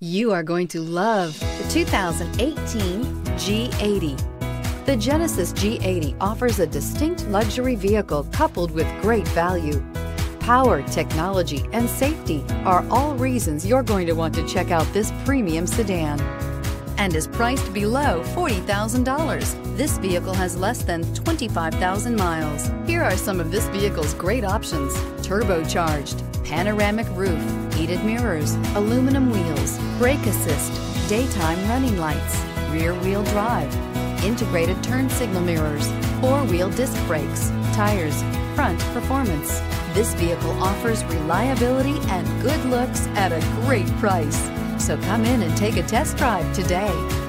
You are going to love the 2018 G80. The Genesis G80 offers a distinct luxury vehicle coupled with great value. Power, technology, and safety are all reasons you're going to want to check out this premium sedan and is priced below $40,000. This vehicle has less than 25,000 miles. Here are some of this vehicle's great options. Turbocharged, panoramic roof, heated mirrors, aluminum wheels, brake assist, daytime running lights, rear wheel drive, integrated turn signal mirrors, four wheel disc brakes, tires, front performance. This vehicle offers reliability and good looks at a great price. So come in and take a test drive today.